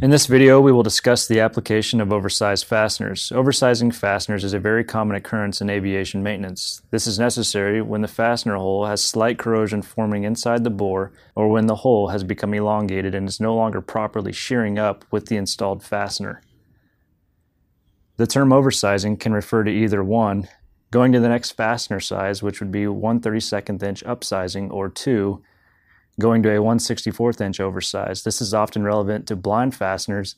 In this video, we will discuss the application of oversized fasteners. Oversizing fasteners is a very common occurrence in aviation maintenance. This is necessary when the fastener hole has slight corrosion forming inside the bore or when the hole has become elongated and is no longer properly shearing up with the installed fastener. The term oversizing can refer to either one, going to the next fastener size, which would be 1 32nd inch upsizing, or two, going to a 1 64th inch oversize. This is often relevant to blind fasteners,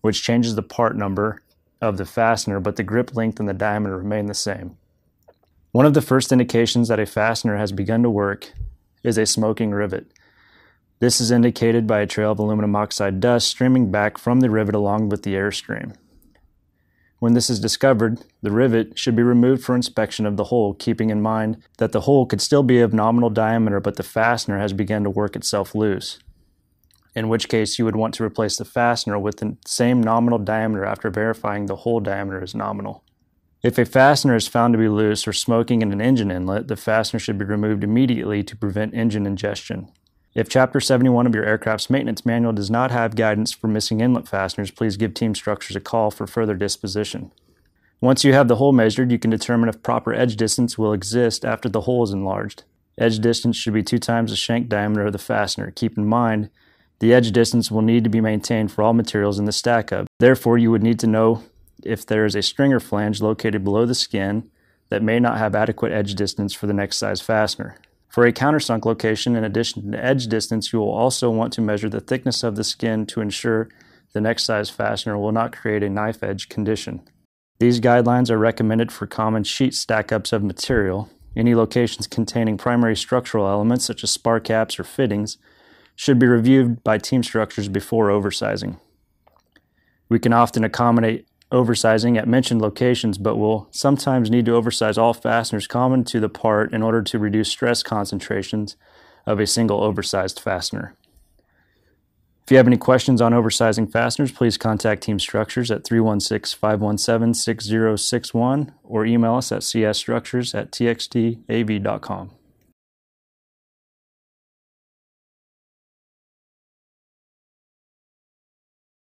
which changes the part number of the fastener, but the grip length and the diameter remain the same. One of the first indications that a fastener has begun to work is a smoking rivet. This is indicated by a trail of aluminum oxide dust streaming back from the rivet along with the airstream. When this is discovered, the rivet should be removed for inspection of the hole, keeping in mind that the hole could still be of nominal diameter, but the fastener has begun to work itself loose, in which case you would want to replace the fastener with the same nominal diameter after verifying the hole diameter is nominal. If a fastener is found to be loose or smoking in an engine inlet, the fastener should be removed immediately to prevent engine ingestion. If Chapter 71 of your aircraft's maintenance manual does not have guidance for missing inlet fasteners, please give Team Structures a call for further disposition. Once you have the hole measured, you can determine if proper edge distance will exist after the hole is enlarged. Edge distance should be two times the shank diameter of the fastener. Keep in mind, the edge distance will need to be maintained for all materials in the stack up. Therefore, you would need to know if there is a stringer flange located below the skin that may not have adequate edge distance for the next size fastener. For a countersunk location, in addition to the edge distance, you will also want to measure the thickness of the skin to ensure the next size fastener will not create a knife edge condition. These guidelines are recommended for common sheet stack-ups of material. Any locations containing primary structural elements such as spar caps or fittings should be reviewed by team structures before oversizing. We can often accommodate oversizing at mentioned locations, but will sometimes need to oversize all fasteners common to the part in order to reduce stress concentrations of a single oversized fastener. If you have any questions on oversizing fasteners, please contact Team Structures at 316 517 6061 or email us at csstructures at txtav.com.